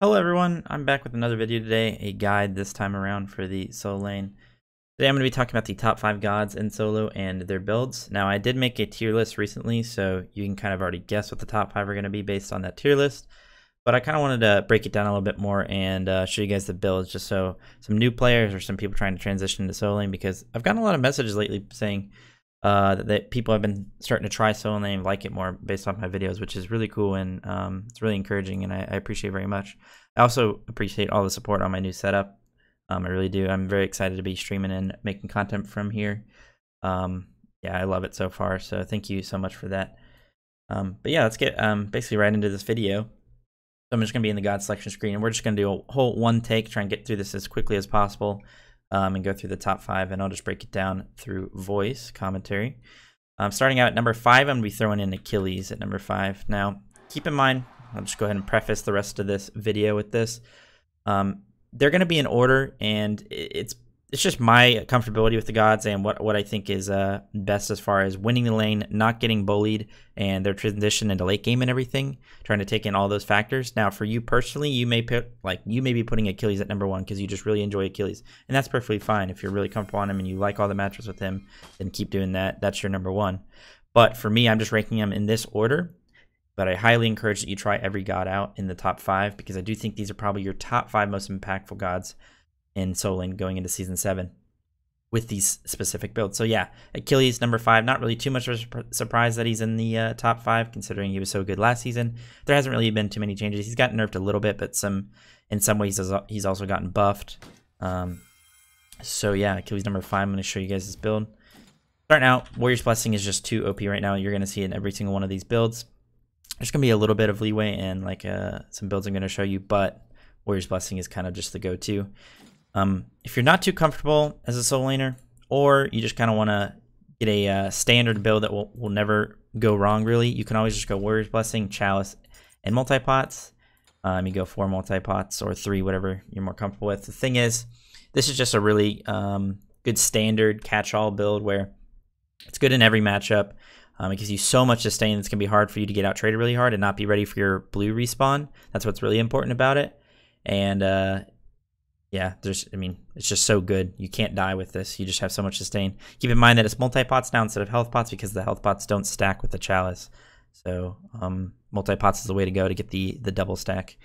Hello everyone, I'm back with another video today, a guide this time around for the solo lane. Today I'm going to be talking about the top 5 gods in solo and their builds. Now I did make a tier list recently, so you can kind of already guess what the top 5 are going to be based on that tier list. But I kind of wanted to break it down a little bit more and uh, show you guys the builds just so some new players or some people trying to transition to solo lane because I've gotten a lot of messages lately saying uh, that people have been starting to try solo lane like it more based off my videos, which is really cool and um, it's really encouraging, and I, I, appreciate very much. I also appreciate all the support on my new setup. Um, I really do. I'm very excited to be streaming and making content from here. Um, yeah, I love it so far. So thank you so much for that. Um, but yeah, let's get um, basically right into this video. So I'm just gonna be in the God selection screen, and we're just gonna do a whole one take, try and get through this as quickly as possible um, and go through the top five, and I'll just break it down through voice commentary. Um, starting out at number five, I'm going to be throwing in Achilles at number five. Now, keep in mind, I'll just go ahead and preface the rest of this video with this. Um, they're going to be in order, and it's it's just my comfortability with the gods and what what I think is uh, best as far as winning the lane, not getting bullied, and their transition into late game and everything. Trying to take in all those factors. Now, for you personally, you may put like you may be putting Achilles at number one because you just really enjoy Achilles, and that's perfectly fine. If you're really comfortable on him and you like all the matches with him, then keep doing that. That's your number one. But for me, I'm just ranking them in this order. But I highly encourage that you try every god out in the top five because I do think these are probably your top five most impactful gods in solo lane going into season seven with these specific builds. So yeah, Achilles number five. Not really too much of a surprise that he's in the uh, top five, considering he was so good last season. There hasn't really been too many changes. He's gotten nerfed a little bit, but some in some ways he's also gotten buffed. Um, so yeah, Achilles number five. I'm going to show you guys this build. Starting out, Warrior's Blessing is just too OP right now. You're going to see it in every single one of these builds. There's going to be a little bit of leeway and like uh, some builds I'm going to show you, but Warrior's Blessing is kind of just the go-to. Um, if you're not too comfortable as a soul laner, or you just kind of want to get a uh, standard build that will, will never go wrong, really, you can always just go Warrior's Blessing, Chalice, and multi-pots. Um, you go four multi-pots or three, whatever you're more comfortable with. The thing is, this is just a really um, good standard catch-all build where it's good in every matchup. Um, it gives you so much sustain it's going to be hard for you to get out traded really hard and not be ready for your blue respawn. That's what's really important about it. And uh, yeah, there's, I mean, it's just so good. You can't die with this. You just have so much sustain. Keep in mind that it's multi-pots now instead of health pots because the health pots don't stack with the chalice. So um, multi-pots is the way to go to get the, the double stack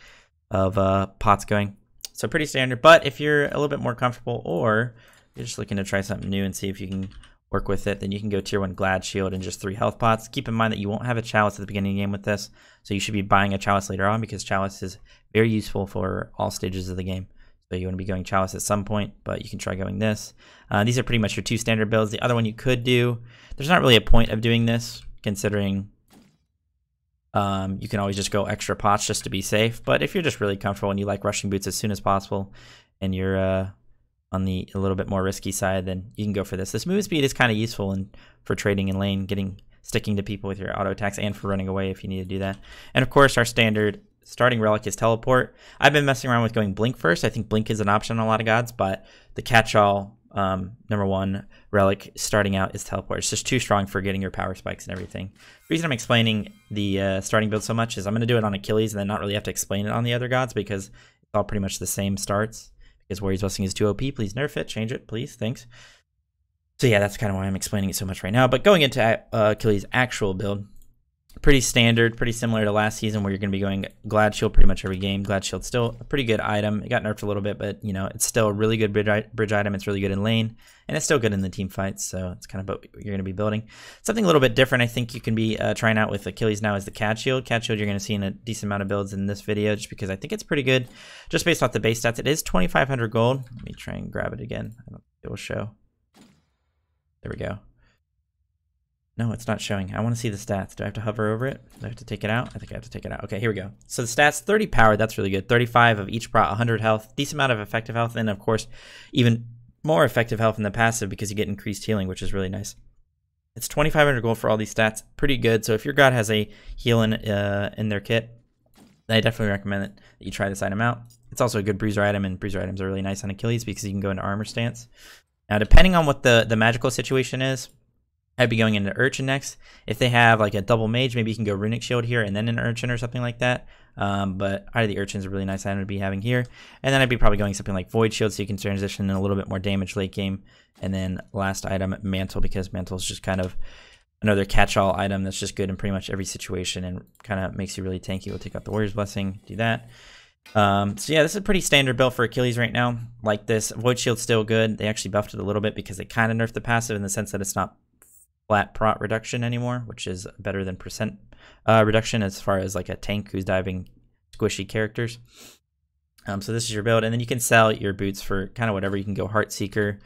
of uh, pots going. So pretty standard. But if you're a little bit more comfortable or you're just looking to try something new and see if you can work with it, then you can go tier 1 Glad Shield and just 3 health pots. Keep in mind that you won't have a chalice at the beginning of the game with this, so you should be buying a chalice later on because chalice is very useful for all stages of the game. You want to be going Chalice at some point, but you can try going this. Uh, these are pretty much your two standard builds. The other one you could do, there's not really a point of doing this, considering um, you can always just go extra pots just to be safe. But if you're just really comfortable and you like rushing boots as soon as possible, and you're uh, on the a little bit more risky side, then you can go for this. This move speed is kind of useful in, for trading in lane, getting sticking to people with your auto attacks, and for running away if you need to do that. And of course, our standard starting relic is teleport. I've been messing around with going blink first. I think blink is an option on a lot of gods, but the catch-all um, number one relic starting out is teleport. It's just too strong for getting your power spikes and everything. The reason I'm explaining the uh, starting build so much is I'm going to do it on Achilles and then not really have to explain it on the other gods because it's all pretty much the same starts. Because Warrior's Blessing is too OP, please nerf it, change it, please, thanks. So yeah, that's kind of why I'm explaining it so much right now. But going into uh, Achilles' actual build, pretty standard, pretty similar to last season where you're going to be going Glad Shield pretty much every game. Glad Shield's still a pretty good item. It got nerfed a little bit, but you know it's still a really good bridge, bridge item. It's really good in lane, and it's still good in the team fights. So it's kind of what you're going to be building. Something a little bit different, I think you can be uh, trying out with Achilles now is the Cad Shield. Cad Shield you're going to see in a decent amount of builds in this video, just because I think it's pretty good, just based off the base stats. It is 2,500 gold. Let me try and grab it again. it will show. There we go. No, it's not showing. I want to see the stats. Do I have to hover over it? Do I have to take it out? I think I have to take it out. Okay, here we go. So the stats, 30 power, that's really good. 35 of each prot, 100 health, decent amount of effective health, and of course, even more effective health in the passive because you get increased healing, which is really nice. It's 2,500 gold for all these stats. Pretty good. So if your god has a heal in, uh, in their kit, I definitely recommend that you try this item out. It's also a good bruiser item, and bruiser items are really nice on Achilles because you can go into armor stance. Now, depending on what the, the magical situation is, I'd be going into Urchin next. If they have like a double mage, maybe you can go Runic Shield here and then an Urchin or something like that. Um, but of the Urchin's a really nice item to be having here. And then I'd be probably going something like Void Shield so you can transition in a little bit more damage late game. And then last item, Mantle, because Mantle is just kind of another catch-all item that's just good in pretty much every situation and kind of makes you really tanky. We'll take out the Warrior's Blessing, do that. Um, so yeah, this is a pretty standard build for Achilles right now. Like this, Void Shield's still good. They actually buffed it a little bit because they kind of nerfed the passive in the sense that it's not flat prot reduction anymore, which is better than percent uh, reduction as far as like a tank who's diving squishy characters. Um, so this is your build, and then you can sell your boots for kind of whatever. You can go Heart Seeker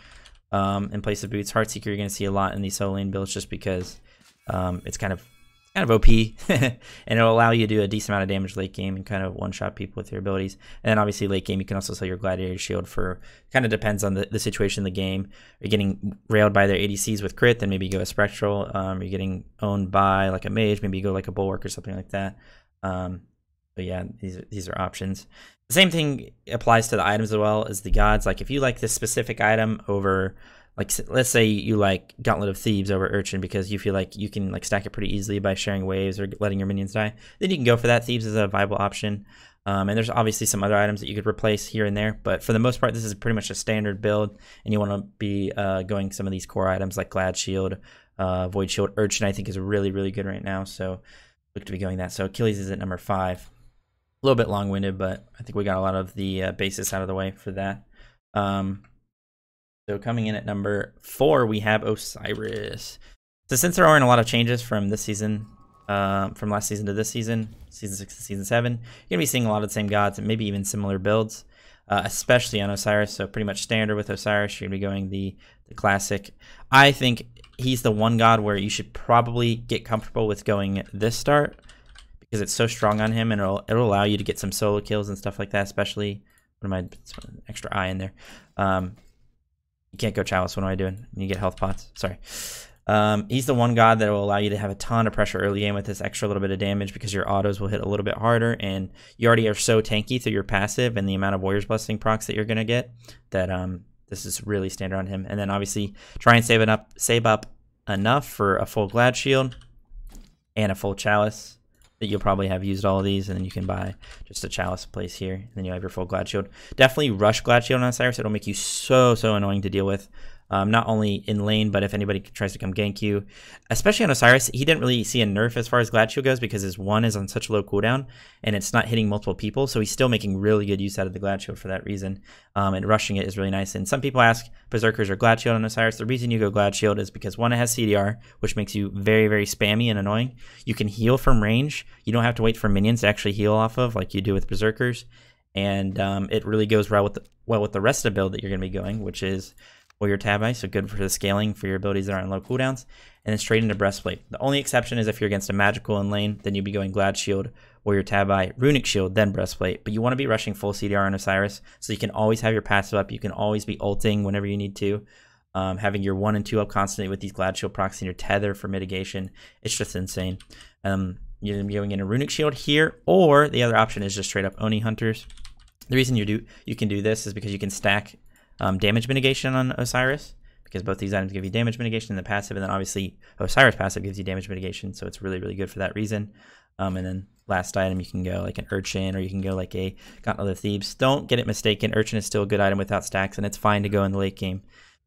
um, in place of boots. Heart Seeker you're going to see a lot in these solo lane builds just because um, it's kind of kind of OP, and it'll allow you to do a decent amount of damage late game and kind of one-shot people with your abilities. And then obviously late game, you can also sell your Gladiator Shield for, kind of depends on the, the situation in the game. You're getting railed by their ADCs with crit, then maybe you go a Spectral. Um, you're getting owned by like a Mage, maybe you go like a Bulwark or something like that. Um, but yeah, these are, these are options. The same thing applies to the items as well as the gods. Like if you like this specific item over like let's say you like Gauntlet of Thebes over Urchin because you feel like you can like stack it pretty easily by sharing waves or letting your minions die, then you can go for that. Thebes is a viable option. Um, and there's obviously some other items that you could replace here and there, but for the most part, this is pretty much a standard build, and you want to be uh, going some of these core items like Glad Shield, uh, Void Shield, Urchin. I think is really really good right now, so look to be going that. So Achilles is at number five, a little bit long winded, but I think we got a lot of the uh, basis out of the way for that. Um, so coming in at number four, we have Osiris. So since there aren't a lot of changes from this season, um, from last season to this season, season six to season seven, you're gonna be seeing a lot of the same gods and maybe even similar builds, uh, especially on Osiris. So pretty much standard with Osiris, you're gonna be going the the classic. I think he's the one god where you should probably get comfortable with going this start because it's so strong on him and it'll it'll allow you to get some solo kills and stuff like that. Especially what am I? Extra eye in there. Um, you can't go Chalice. What am I doing? You get health pots. Sorry. Um, he's the one god that will allow you to have a ton of pressure early game with this extra little bit of damage because your autos will hit a little bit harder and you already are so tanky through your passive and the amount of Warrior's Blessing procs that you're going to get that um, this is really standard on him. And then obviously try and save it up, save up enough for a full Glad Shield and a full Chalice that you'll probably have used all of these, and then you can buy just a chalice place here, and then you have your full glad shield. Definitely rush glad shield on Osiris. it'll make you so so annoying to deal with um, not only in lane, but if anybody tries to come gank you, especially on Osiris, he didn't really see a nerf as far as Glad Shield goes because his one is on such low cooldown and it's not hitting multiple people. So he's still making really good use out of the Glad Shield for that reason. Um, and rushing it is really nice. And some people ask Berserkers or Glad Shield on Osiris. The reason you go Glad Shield is because one, it has CDR, which makes you very, very spammy and annoying. You can heal from range. You don't have to wait for minions to actually heal off of like you do with Berserkers. And um, it really goes well with the, well with the rest of the build that you're going to be going, which is Warrior Tabi's, so good for the scaling for your abilities that are on low cooldowns, and then straight into Breastplate. The only exception is if you're against a magical in lane, then you'd be going Glad Shield, Warrior Tabi, Runic Shield, then Breastplate. But you want to be rushing full CDR on Osiris, so you can always have your passive up, you can always be ulting whenever you need to. Um, having your 1 and 2 up constantly with these Glad Shield procs and your Tether for mitigation, it's just insane. Um, you're going in a Runic Shield here, or the other option is just straight up Oni Hunters. The reason you do you can do this is because you can stack um, damage mitigation on Osiris because both these items give you damage mitigation in the passive, and then obviously Osiris passive gives you damage mitigation, so it's really really good for that reason. Um, and then last item you can go like an Urchin or you can go like a Gauntlet of Thebes. Don't get it mistaken, Urchin is still a good item without stacks, and it's fine to go in the late game.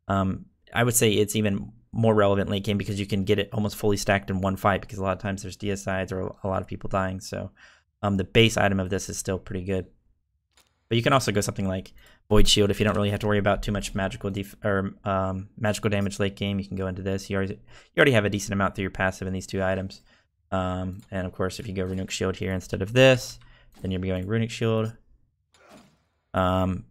Um, I would say it's even more relevant late game because you can get it almost fully stacked in one fight because a lot of times there's deicides or a lot of people dying. So um, the base item of this is still pretty good. But you can also go something like Void Shield if you don't really have to worry about too much magical def or um, magical damage late game. You can go into this. You already you already have a decent amount through your passive in these two items. Um, and of course, if you go Runic Shield here instead of this, then you'll be going Runic Shield. Um,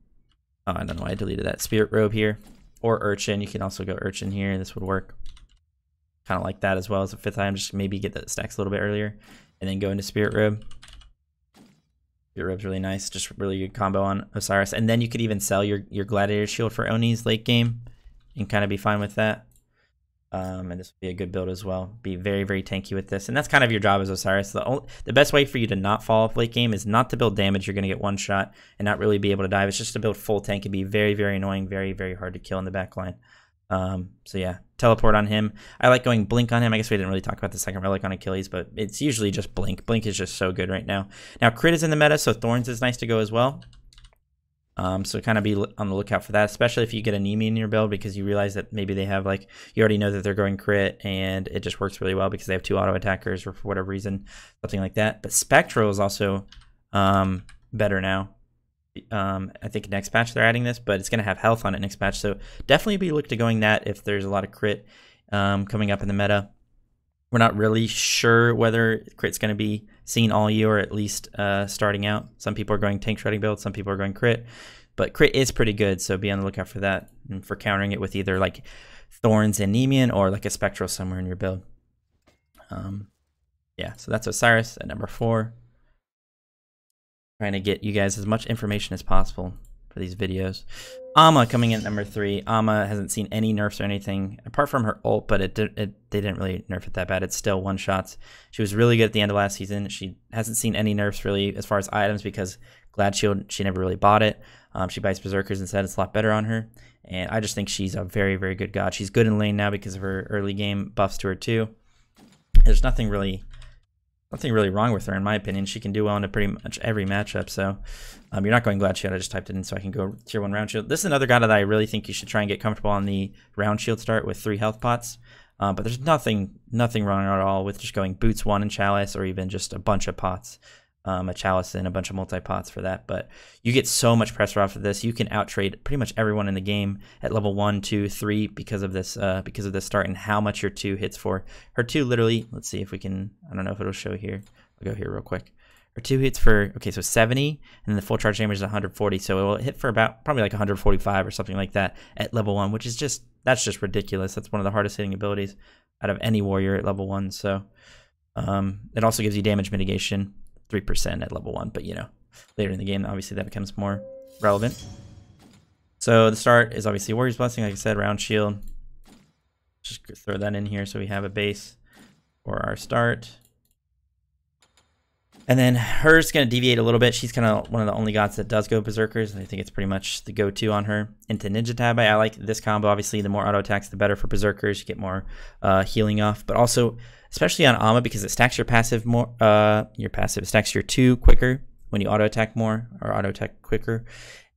oh, I don't know why I deleted that. Spirit Robe here. Or Urchin. You can also go Urchin here. This would work. Kind of like that as well as a fifth item. Just maybe get the stacks a little bit earlier. And then go into Spirit Robe. Your robe's really nice, just really good combo on Osiris. And then you could even sell your, your Gladiator Shield for Oni's late game and kind of be fine with that. Um, and this would be a good build as well. Be very, very tanky with this. And that's kind of your job as Osiris. The, only, the best way for you to not fall off late game is not to build damage. You're going to get one shot and not really be able to dive. It's just to build full tank and be very, very annoying, very, very hard to kill in the back line. Um, so yeah, teleport on him. I like going blink on him. I guess we didn't really talk about the second relic on Achilles, but it's usually just blink. Blink is just so good right now. Now crit is in the meta, so thorns is nice to go as well. Um, so kind of be on the lookout for that, especially if you get a Nemean in your build because you realize that maybe they have like you already know that they're going crit and it just works really well because they have two auto attackers or for whatever reason, something like that. But Spectral is also um, better now. Um, I think next patch they're adding this, but it's going to have health on it next patch. So definitely be look to going that if there's a lot of crit um, coming up in the meta. We're not really sure whether crit's going to be seen all year or at least uh, starting out. Some people are going tank shredding build, some people are going crit, but crit is pretty good. So be on the lookout for that and for countering it with either like thorns and Nemean or like a spectral somewhere in your build. Um, yeah, so that's Osiris at number four trying to get you guys as much information as possible for these videos. Ama coming in at number three. Ama hasn't seen any nerfs or anything apart from her ult, but it, did, it they didn't really nerf it that bad. It's still one shots. She was really good at the end of last season. She hasn't seen any nerfs really as far as items because Glad Shield she never really bought it. Um, she buys Berserkers instead. It's a lot better on her, and I just think she's a very very good god. She's good in lane now because of her early game buffs to her too. There's nothing really nothing really wrong with her in my opinion. She can do well in pretty much every matchup. So um, you're not going glad shield. I just typed it in so I can go tier one round shield. This is another guy that I really think you should try and get comfortable on the round shield start with three health pots. Uh, but there's nothing nothing wrong at all with just going boots one and chalice or even just a bunch of pots um, a chalice and a bunch of multi pots for that. But you get so much pressure off of this. You can outtrade pretty much everyone in the game at level one, two, three because of this uh, because of this start and how much your two hits for. Her two literally. Let's see if we can. I don't know if it'll show here. I'll go here real quick. Her two hits for okay, so 70, and then the full charge damage is 140. So it will hit for about probably like 145 or something like that at level one, which is just that's just ridiculous. That's one of the hardest hitting abilities out of any warrior at level one. So um, it also gives you damage mitigation 3% at level 1, but you know, later in the game, obviously that becomes more relevant. So the start is obviously Warrior's Blessing, like I said, round shield. Just throw that in here so we have a base for our start. And then hers going to deviate a little bit. She's kind of one of the only gods that does go Berserkers. And I think it's pretty much the go-to on her. Into Ninja Tabi, I like this combo. Obviously, the more auto attacks, the better for Berserkers. You get more uh, healing off. But also, especially on Ama, because it stacks your passive more. Uh, your passive stacks your two quicker when you auto attack more or auto attack quicker.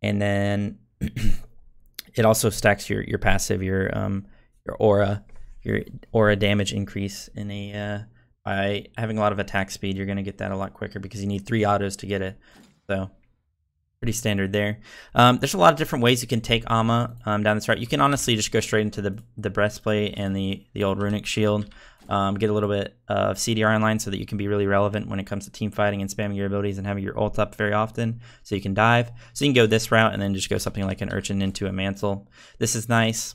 And then it also stacks your, your passive, your um, your aura, your aura damage increase in a... Uh, by having a lot of attack speed, you're going to get that a lot quicker because you need three autos to get it. So pretty standard there. Um, there's a lot of different ways you can take Ama um, down this route. You can honestly just go straight into the the breastplate and the the old runic shield. Um, get a little bit of CDR online so that you can be really relevant when it comes to team fighting and spamming your abilities and having your ult up very often so you can dive. So you can go this route and then just go something like an urchin into a mantle. This is nice.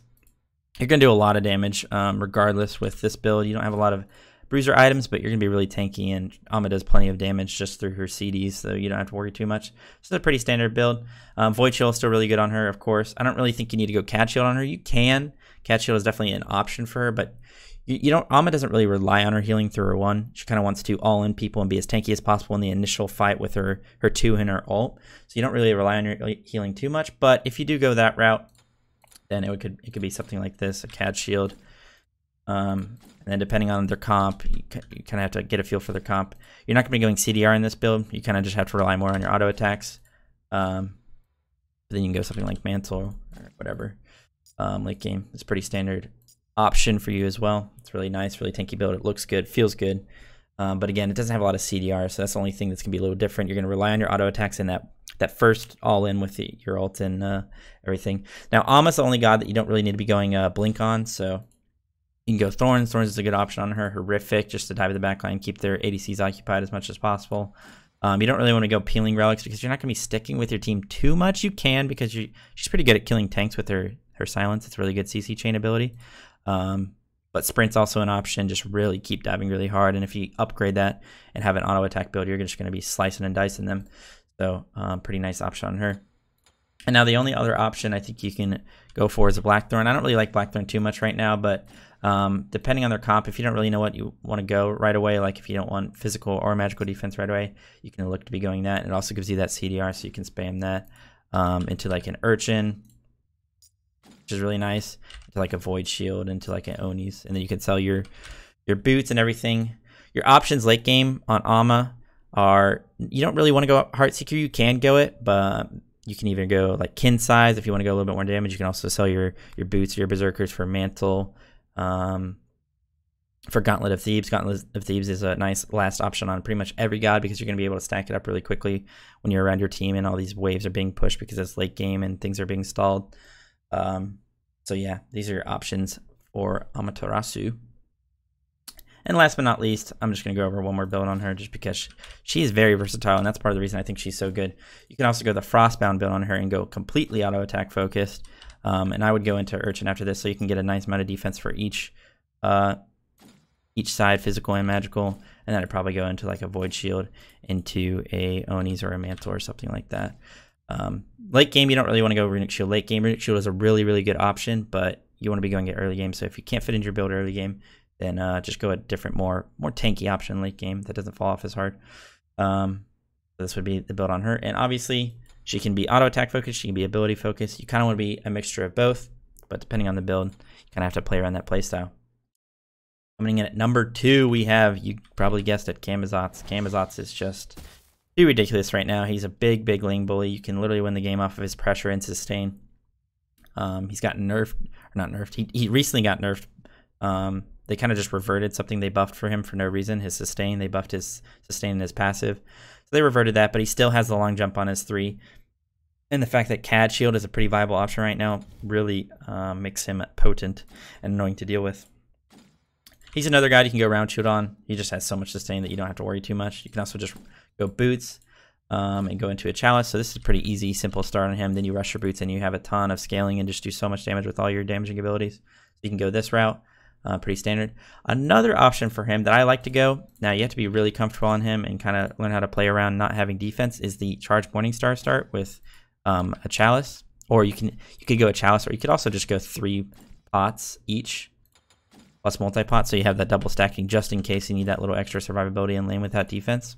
You're going to do a lot of damage um, regardless with this build. You don't have a lot of bruiser items, but you're going to be really tanky, and Ama does plenty of damage just through her CDs, so you don't have to worry too much. So it's a pretty standard build. Um, Void Shield is still really good on her, of course. I don't really think you need to go Cad Shield on her. You can. Cad Shield is definitely an option for her, but you, you don't. Ama doesn't really rely on her healing through her one. She kind of wants to all in people and be as tanky as possible in the initial fight with her her two and her ult. So you don't really rely on your healing too much. But if you do go that route, then it could it could be something like this: a Cad Shield. Um, and then depending on their comp, you, you kind of have to get a feel for their comp. You're not going to be going CDR in this build. You kind of just have to rely more on your auto attacks. Um, then you can go something like Mantle or whatever. Um, late game It's pretty standard option for you as well. It's really nice, really tanky build. It looks good, feels good. Um, but again, it doesn't have a lot of CDR, so that's the only thing that's going to be a little different. You're going to rely on your auto attacks in that that first all in with the, your ult and uh, everything. Now, Ama's the only god that you don't really need to be going uh, blink on, so you can go Thorns. Thorns is a good option on her. Horrific, just to dive the backline, keep their ADCs occupied as much as possible. Um, you don't really want to go peeling relics because you're not going to be sticking with your team too much. You can because she's pretty good at killing tanks with her her silence. It's really good CC chain ability. Um, but sprint's also an option. Just really keep diving really hard, and if you upgrade that and have an auto attack build, you're just going to be slicing and dicing them. So um, pretty nice option on her. And now the only other option I think you can go for is a Blackthorn. I don't really like Blackthorn too much right now, but um, depending on their comp, if you don't really know what you want to go right away, like if you don't want physical or magical defense right away, you can look to be going that. It also gives you that CDR, so you can spam that um, into like an Urchin. Which is really nice. To like a Void Shield into like an Onis. And then you can sell your your boots and everything. Your options late game on Ama are you don't really want to go heart Heartseeker. You can go it, but you can even go like Qin's Sais if you want to go a little bit more damage. You can also sell your your boots, your berserkers for mantle. Um, for Gauntlet of Thebes, Gauntlet of Thebes is a nice last option on pretty much every god because you're going to be able to stack it up really quickly when you're around your team and all these waves are being pushed because it's late game and things are being stalled. Um, so yeah, these are your options for Amaterasu. And last but not least, I'm just going to go over one more build on her just because she is very versatile, and that's part of the reason I think she's so good. You can also go the Frostbound build on her and go completely auto attack focused. Um, and I would go into Urchin after this so you can get a nice amount of defense for each uh, each side, physical and magical. And then I'd probably go into like a Void Shield into a Onis or a Mantle or something like that. Um, late game, you don't really want to go Runic Shield. Late game, Runic Shield is a really, really good option, but you want to be going at early game. So if you can't fit into your build early game, then uh, just go a different, more more tanky option late game that doesn't fall off as hard. Um, so this would be the build on her, and obviously she can be auto attack focused, she can be ability focused. You kind of want to be a mixture of both, but depending on the build, you kind of have to play around that playstyle. Coming in at number two, we have you probably guessed it, Camazotz. Camazotz is just too ridiculous right now. He's a big, big lane bully. You can literally win the game off of his pressure and sustain. Um, he's got nerfed, or not nerfed. He he recently got nerfed. Um, they kind of just reverted something they buffed for him for no reason. His sustain, they buffed his sustain and his passive. So they reverted that, but he still has the long jump on his three. And the fact that CAD Shield is a pretty viable option right now really uh, makes him potent and annoying to deal with. He's another guy you can go round shield on. He just has so much sustain that you don't have to worry too much. You can also just go boots um, and go into a chalice. So this is pretty easy, simple start on him. Then you rush your boots and you have a ton of scaling and just do so much damage with all your damaging abilities. So you can go this route uh, pretty standard. Another option for him that I like to go, now you have to be really comfortable on him and kind of learn how to play around not having defense, is the Charge Morning Star start with um, a Chalice. Or you can you could go a Chalice, or you could also just go three pots each plus multi-pot, so you have that double stacking just in case you need that little extra survivability in lane without defense.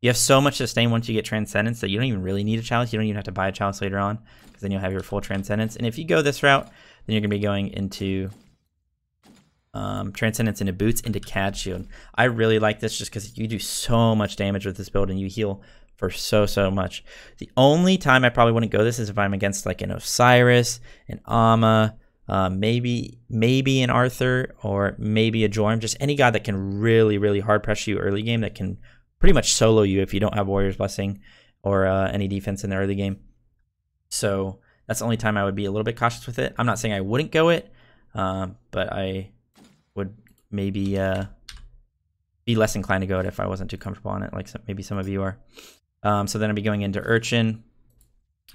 You have so much sustain once you get Transcendence that you don't even really need a Chalice. You don't even have to buy a Chalice later on, because then you'll have your full Transcendence. And if you go this route, then you're going to be going into um, Transcendence into Boots into CAD Shield. I really like this just because you do so much damage with this build and you heal for so, so much. The only time I probably wouldn't go this is if I'm against like an Osiris, an Ama, uh, maybe maybe an Arthur, or maybe a Joram. Just any god that can really, really hard pressure you early game that can pretty much solo you if you don't have Warrior's Blessing or uh, any defense in the early game. So that's the only time I would be a little bit cautious with it. I'm not saying I wouldn't go it, uh, but I would maybe uh, be less inclined to go it if I wasn't too comfortable on it, like some, maybe some of you are. Um, so then I'd be going into Urchin.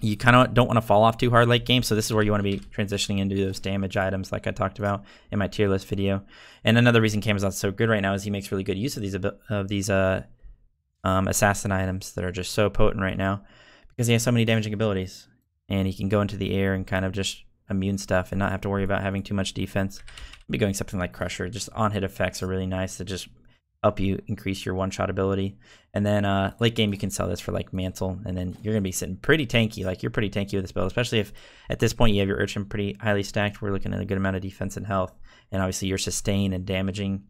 You kind of don't want to fall off too hard late game, so this is where you want to be transitioning into those damage items like I talked about in my tier list video. And another reason Camazotz's so good right now is he makes really good use of these of these uh, um, assassin items that are just so potent right now because he has so many damaging abilities. And he can go into the air and kind of just immune stuff and not have to worry about having too much defense. Be going something like Crusher. Just on hit effects are really nice to just help you increase your one shot ability. And then uh, late game, you can sell this for like Mantle, and then you're gonna be sitting pretty tanky. Like you're pretty tanky with this build, especially if at this point you have your Urchin pretty highly stacked. We're looking at a good amount of defense and health, and obviously your sustain and damaging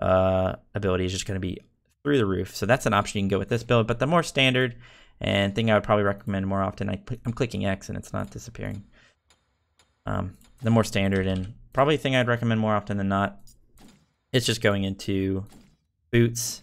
uh, ability is just gonna be through the roof. So that's an option you can go with this build. But the more standard and thing I would probably recommend more often, I, am clicking X and it's not disappearing. Um, the more standard and probably thing I'd recommend more often than not. It's just going into boots,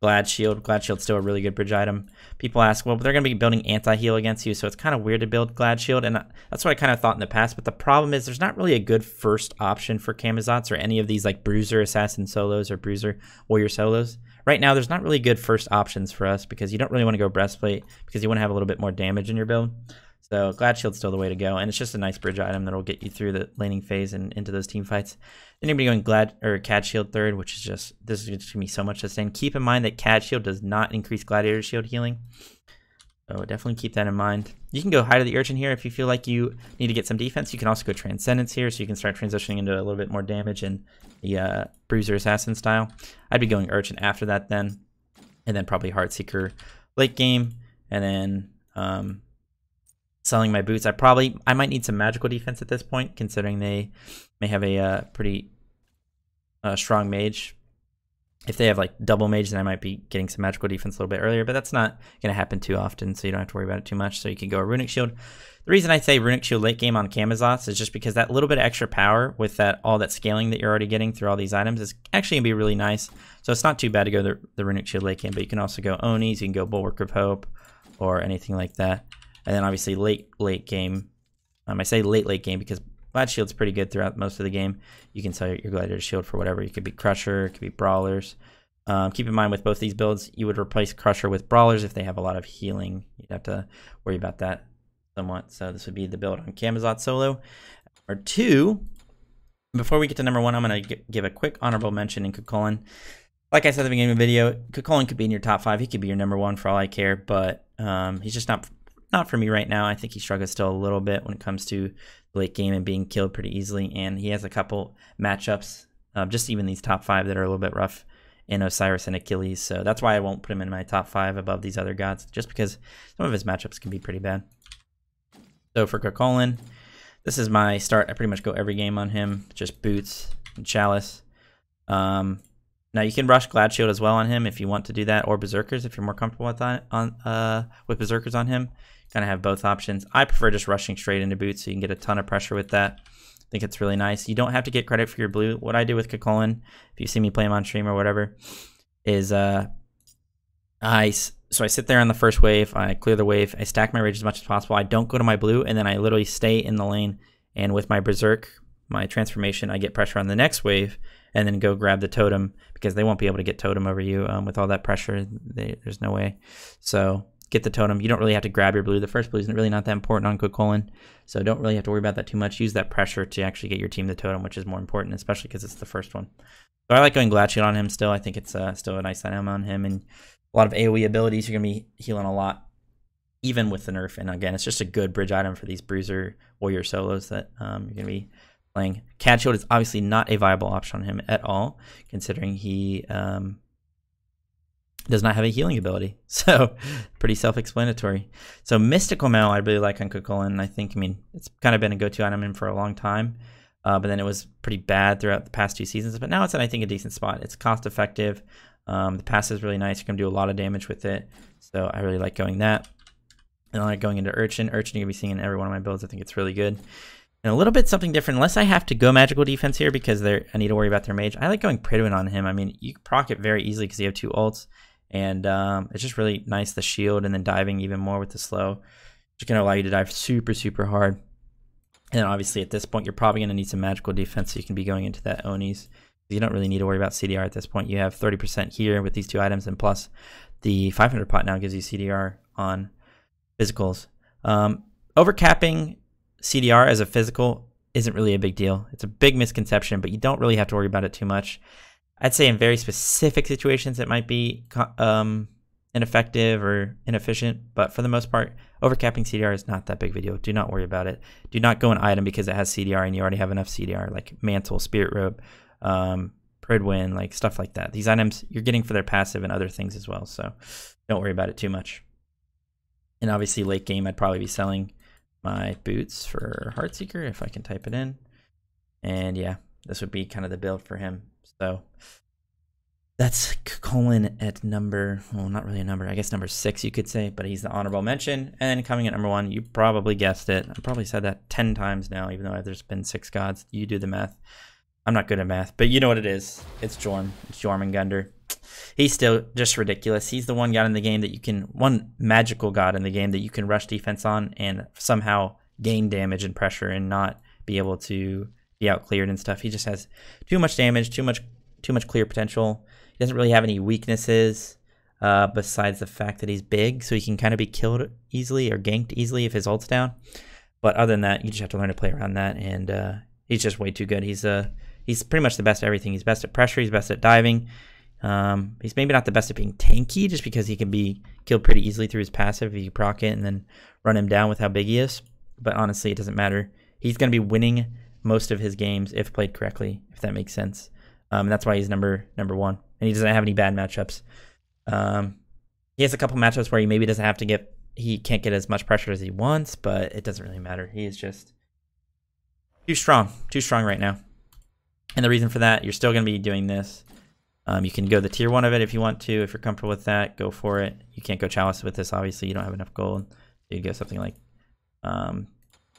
Glad Shield. Glad Shield's still a really good bridge item. People ask, well, they're going to be building anti-heal against you, so it's kind of weird to build Glad Shield, and that's what I kind of thought in the past, but the problem is there's not really a good first option for Camazotz or any of these like Bruiser Assassin solos or Bruiser Warrior solos. Right now, there's not really good first options for us because you don't really want to go Breastplate because you want to have a little bit more damage in your build. So Glad Shield's still the way to go, and it's just a nice bridge item that'll get you through the laning phase and into those team fights. You're going Glad or CAD Shield third, which is just this is going to be so much sustain. Keep in mind that CAD Shield does not increase Gladiator Shield healing, so definitely keep that in mind. You can go Hide of the Urchin here if you feel like you need to get some defense. You can also go Transcendence here, so you can start transitioning into a little bit more damage in the uh, Bruiser Assassin style. I'd be going Urchin after that then, and then probably Heartseeker late game, and then. Um, selling my boots. I probably I might need some magical defense at this point, considering they may have a uh, pretty uh, strong mage. If they have like double mage, then I might be getting some magical defense a little bit earlier, but that's not going to happen too often, so you don't have to worry about it too much. So you can go a runic shield. The reason I say runic shield late game on Camazotz is just because that little bit of extra power with that all that scaling that you're already getting through all these items is actually gonna be really nice. So it's not too bad to go the, the runic shield late game, but you can also go Onis, you can go Bulwark of Hope, or anything like that. And then obviously late late game. Um, I say late late game because Glad Shield's pretty good throughout most of the game. You can sell your Gladiator Shield for whatever. You could be Crusher, it could be Brawlers. Um, keep in mind with both these builds, you would replace Crusher with Brawlers if they have a lot of healing. You'd have to worry about that somewhat. So this would be the build on Camazotz solo. Or two, before we get to number one, I'm going to give a quick honorable mention in Cuchulainn. Like I said at the beginning of the video, Cuchulainn could be in your top five. He could be your number one for all I care, but um, he's just not not for me right now. I think he struggles still a little bit when it comes to late game and being killed pretty easily. And he has a couple matchups, uh, just even these top five that are a little bit rough in Osiris and Achilles. So that's why I won't put him in my top five above these other gods, just because some of his matchups can be pretty bad. So for Cuchulainn, this is my start. I pretty much go every game on him, just boots and chalice. Um, now you can rush Glad Shield as well on him if you want to do that, or Berserkers if you're more comfortable with that on uh, with Berserkers on him. Kind of have both options. I prefer just rushing straight into boots, so you can get a ton of pressure with that. I think it's really nice. You don't have to get credit for your blue. What I do with Cuchulainn, if you see me play him on stream or whatever, is uh, I so I sit there on the first wave, I clear the wave, I stack my rage as much as possible. I don't go to my blue, and then I literally stay in the lane. And with my berserk, my transformation, I get pressure on the next wave, and then go grab the totem because they won't be able to get totem over you um, with all that pressure. They, there's no way. So get the totem. You don't really have to grab your blue. The first blue isn't really not that important on Cuchulainn, so don't really have to worry about that too much. Use that pressure to actually get your team the totem, which is more important, especially because it's the first one. So I like going Glad on him still. I think it's uh, still a nice item on him, and a lot of AoE abilities. You're going to be healing a lot, even with the nerf. And again, it's just a good bridge item for these Bruiser Warrior solos that um, you're going to be playing. Cad Shield is obviously not a viable option on him at all, considering he um, does not have a healing ability. So pretty self-explanatory. So Mystical Mail I really like on Cuchulainn. I think, I mean, it's kind of been a go-to item for a long time. Uh, but then it was pretty bad throughout the past two seasons. But now it's, in, I think, a decent spot. It's cost-effective. Um, the pass is really nice. Going to do a lot of damage with it. So I really like going that. And I like going into Urchin. Urchin you're going to be seeing in every one of my builds. I think it's really good. And a little bit something different, unless I have to go magical defense here because I need to worry about their mage. I like going Prydwen on him. I mean, you proc it very easily because you have two ults. And um, it's just really nice, the shield, and then diving even more with the slow. Just going to allow you to dive super, super hard. And then obviously at this point, you're probably going to need some magical defense, so you can be going into that Onis. You don't really need to worry about CDR at this point. You have 30% here with these two items, and plus the 500 pot now gives you CDR on physicals. Um, overcapping CDR as a physical isn't really a big deal. It's a big misconception, but you don't really have to worry about it too much. I'd say in very specific situations it might be um, ineffective or inefficient, but for the most part, overcapping CDR is not that big of a deal. Do not worry about it. Do not go an item because it has CDR and you already have enough CDR, like Mantle, Spirit Robe, um, Prydwen, like stuff like that. These items you're getting for their passive and other things as well, so don't worry about it too much. And obviously, late game, I'd probably be selling my boots for Heartseeker if I can type it in. And yeah, this would be kind of the build for him. So that's Cuchulainn at number, well, not really a number, I guess number six, you could say, but he's the honorable mention. And then coming at number one, you probably guessed it. I probably said that 10 times now, even though there's been six gods. You do the math. I'm not good at math, but you know what it is. It's Jorm. It's Jormungandr he's still just ridiculous. He's the one god in the game that you can one magical god in the game that you can rush defense on and somehow gain damage and pressure and not be able to be out cleared and stuff. He just has too much damage, too much too much clear potential. He doesn't really have any weaknesses uh, besides the fact that he's big, so he can kind of be killed easily or ganked easily if his ult's down. But other than that, you just have to learn to play around that, and uh, he's just way too good. He's uh, he's pretty much the best at everything. He's best at pressure. He's best at diving. Um, he's maybe not the best at being tanky, just because he can be killed pretty easily through his passive if you proc it and then run him down with how big he is. But honestly, it doesn't matter. He's going to be winning most of his games if played correctly, if that makes sense. Um, that's why he's number number one, and he doesn't have any bad matchups. Um, he has a couple matchups where he maybe doesn't have to get he can't get as much pressure as he wants, but it doesn't really matter. He is just too strong, too strong right now. And the reason for that, you're still going to be doing this. Um, you can go the tier one of it if you want to. If you're comfortable with that, go for it. You can't go chalice with this. Obviously, you don't have enough gold. You go something like um,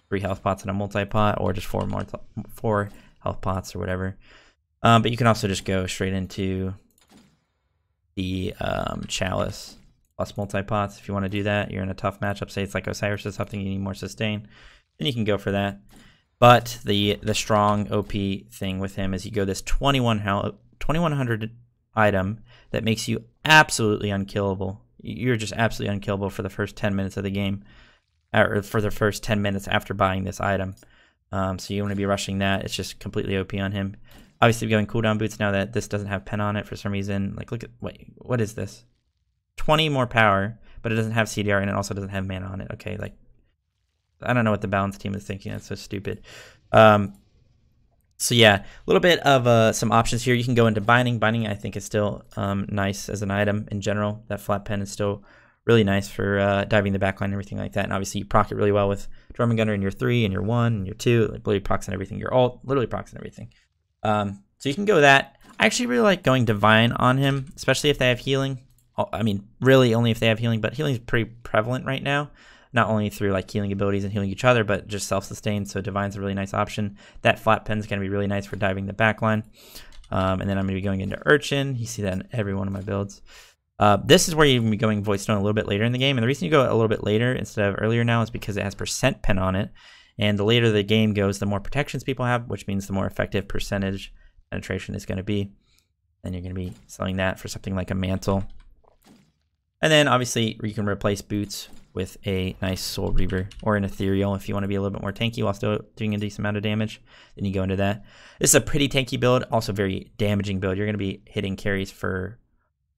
three health pots in a multi pot, or just four more four health pots or whatever. Um, but you can also just go straight into the um, chalice plus multi pots if you want to do that. You're in a tough matchup. Say it's like Osiris or something. You need more sustain. Then you can go for that. But the the strong OP thing with him is you go this 21 2100 item that makes you absolutely unkillable. You're just absolutely unkillable for the first 10 minutes of the game, or for the first 10 minutes after buying this item. Um, so you want to be rushing that. It's just completely OP on him. Obviously, going cooldown boots now that this doesn't have pen on it for some reason. Like, look at wait, what is this? 20 more power, but it doesn't have CDR and it also doesn't have mana on it. Okay, like I don't know what the balance team is thinking. That's so stupid. Um, so yeah, a little bit of uh, some options here. You can go into binding. Binding, I think, is still um, nice as an item in general. That flat pen is still really nice for uh, diving the backline and everything like that. And obviously, you proc it really well with Jormungandr in your three and your one and your two. Like literally procs and everything. Your alt, literally procs and everything. Um, so you can go that. I actually really like going Divine on him, especially if they have healing. I mean, really only if they have healing, but healing is pretty prevalent right now not only through like healing abilities and healing each other, but just self sustain. So Divine's a really nice option. That flat pen is going to be really nice for diving the backline. Um, and then I'm going to be going into Urchin. You see that in every one of my builds. Uh, this is where going to be going Void Stone a little bit later in the game. And the reason you go a little bit later instead of earlier now is because it has percent pen on it. And the later the game goes, the more protections people have, which means the more effective percentage penetration is going to be. And you're going to be selling that for something like a mantle. And then obviously you can replace boots with a nice Soul Reaver or an Ethereal if you want to be a little bit more tanky while still doing a decent amount of damage. Then you go into that. This is a pretty tanky build, also very damaging build. You're going to be hitting carries for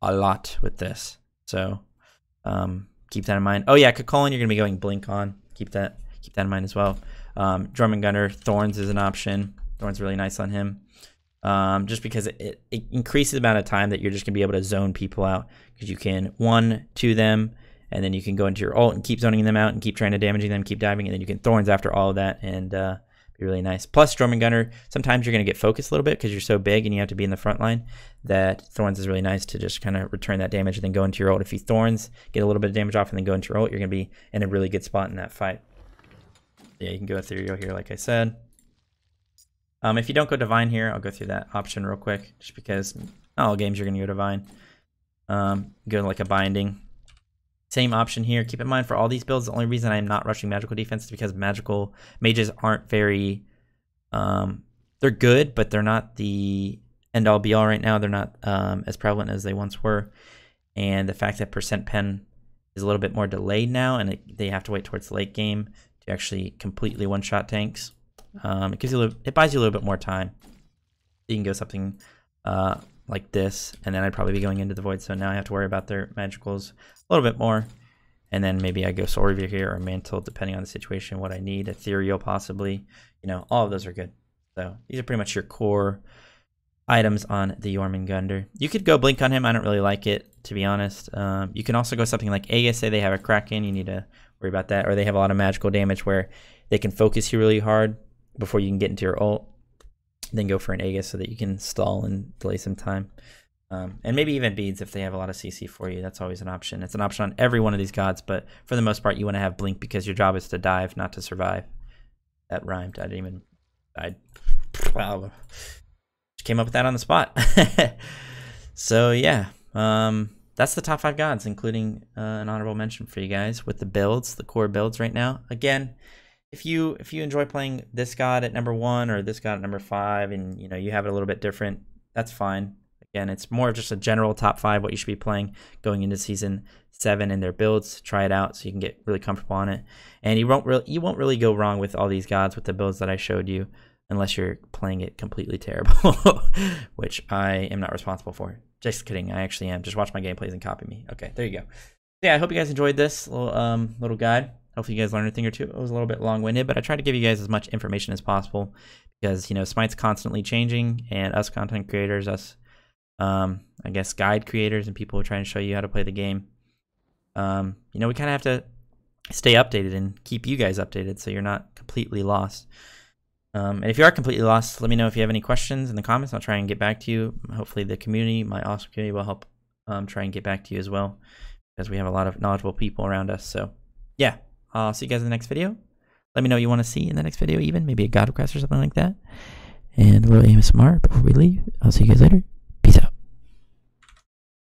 a lot with this. So um, keep that in mind. Oh yeah, Cuchulainn, you're to be going Blink on. Keep that keep that in mind as well. Um, Jormungandr, Thorns is an option. Thorns really nice on him. Um, just because it, it, increases the amount of time that you're just to be able to zone people out because you can one, two them, and then you can go into your ult and keep zoning them out and keep trying to damaging them, keep diving, and then you can thorns after all of that and uh, be really nice. Plus, Jormungandr, sometimes you're going to get focused a little bit because you're so big and you have to be in the front line. That thorns is really nice to just kind of return that damage and then go into your ult. If you thorns, get a little bit of damage off and then go into your ult, you're going to be in a really good spot in that fight. Yeah, you can go ethereal here, like I said. Um, if you don't go divine here, I'll go through that option real quick, just because all games you're going to go divine. Um, go like a binding. Same option here. Keep in mind for all these builds, the only reason I'm not rushing magical defense is because magical mages aren't very, um, they're good, but they're not the end all be all right now. They're not um, as prevalent as they once were. And the fact that percent pen is a little bit more delayed now, and it, they have to wait towards the late game to actually completely one shot tanks. Um, it gives you a little, it buys you a little bit more time. You can go something uh, like this, and then I'd probably be going into the void. So now I have to worry about their magicals a little bit more. And then maybe I go Soul Reaver here or Mantle, depending on the situation, what I need. Ethereal, possibly. You know, all of those are good. So these are pretty much your core items on the Jormungandr. You could go Blink on him. I don't really like it, to be honest. Um, you can also go something like ASA. They have a Kraken. You need to worry about that. Or they have a lot of magical damage where they can focus you really hard before you can get into your ult. Then go for an Aegis so that you can stall and delay some time. Um, and maybe even beads if they have a lot of CC for you. That's always an option. It's an option on every one of these gods, but for the most part, you want to have blink because your job is to dive, not to survive. That rhymed. I didn't even. I wow. Came up with that on the spot. so yeah, um, that's the top five gods, including uh, an honorable mention for you guys with the builds, the core builds right now. Again, if you if you enjoy playing this god at number one or this god at number five, and you know you have it a little bit different, that's fine. Again, it's more just a general top five, what you should be playing going into season seven in their builds. Try it out so you can get really comfortable on it. And you won't really you won't really go wrong with all these gods with the builds that I showed you, unless you're playing it completely terrible, which I am not responsible for. Just kidding, I actually am. Just watch my gameplays and copy me. Okay, there you go. Yeah, I hope you guys enjoyed this little um little guide. Hopefully you guys learned a thing or two. It was a little bit long-winded, but I tried to give you guys as much information as possible because you know Smite's constantly changing, and us content creators, us um, I guess guide creators and people trying to show you how to play the game. Um, you know, we kind of have to stay updated and keep you guys updated so you're not completely lost. Um, and if you are completely lost, let me know if you have any questions in the comments. I'll try and get back to you. Hopefully, the community, my awesome community, will help um, try and get back to you as well because we have a lot of knowledgeable people around us. So, yeah, I'll see you guys in the next video. Let me know what you want to see in the next video, even maybe a God request or something like that. And a little ASMR before we leave. I'll see you guys later.